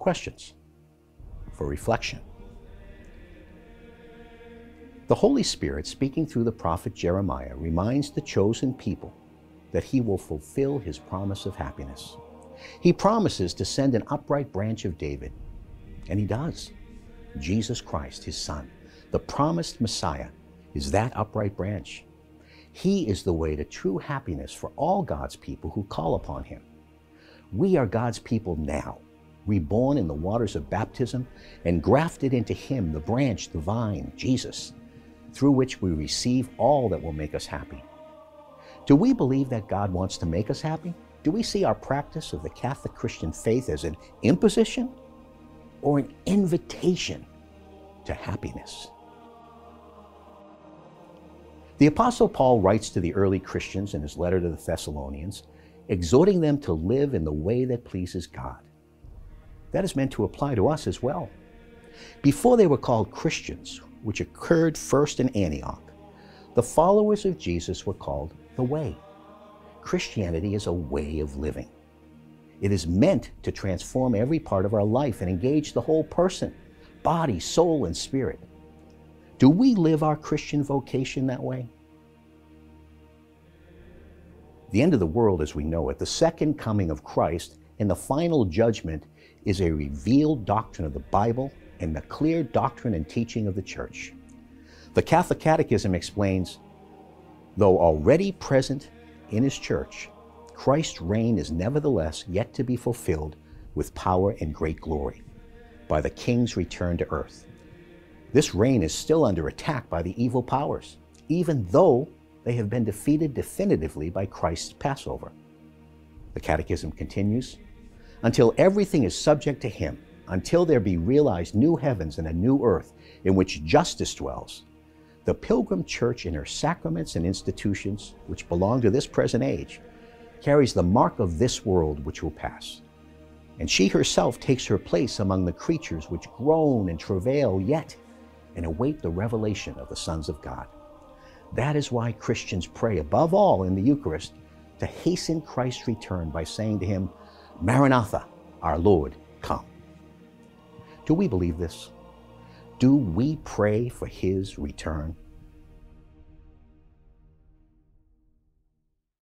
questions for reflection. The Holy Spirit, speaking through the prophet Jeremiah, reminds the chosen people that he will fulfill his promise of happiness. He promises to send an upright branch of David, and he does. Jesus Christ, his son, the promised Messiah, is that upright branch. He is the way to true happiness for all God's people who call upon him. We are God's people now, reborn in the waters of baptism and grafted into him, the branch, the vine, Jesus, through which we receive all that will make us happy. Do we believe that God wants to make us happy? Do we see our practice of the Catholic Christian faith as an imposition or an invitation to happiness? The Apostle Paul writes to the early Christians in his letter to the Thessalonians, exhorting them to live in the way that pleases God. That is meant to apply to us as well. Before they were called Christians, which occurred first in Antioch, the followers of Jesus were called the Way. Christianity is a way of living. It is meant to transform every part of our life and engage the whole person, body, soul, and spirit. Do we live our Christian vocation that way? The end of the world as we know it, the second coming of Christ, and the final judgment is a revealed doctrine of the Bible and the clear doctrine and teaching of the Church. The Catholic Catechism explains though already present in His Church, Christ's reign is nevertheless yet to be fulfilled with power and great glory by the King's return to earth. This reign is still under attack by the evil powers, even though they have been defeated definitively by Christ's Passover. The Catechism continues until everything is subject to Him, until there be realized new heavens and a new earth in which justice dwells. The Pilgrim Church in her sacraments and institutions, which belong to this present age, carries the mark of this world which will pass. And she herself takes her place among the creatures which groan and travail yet and await the revelation of the sons of God. That is why Christians pray above all in the Eucharist to hasten Christ's return by saying to him, Maranatha, our Lord, come. Do we believe this? Do we pray for his return?